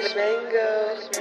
Mangoes.